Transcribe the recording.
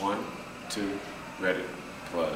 One, two, ready, plug.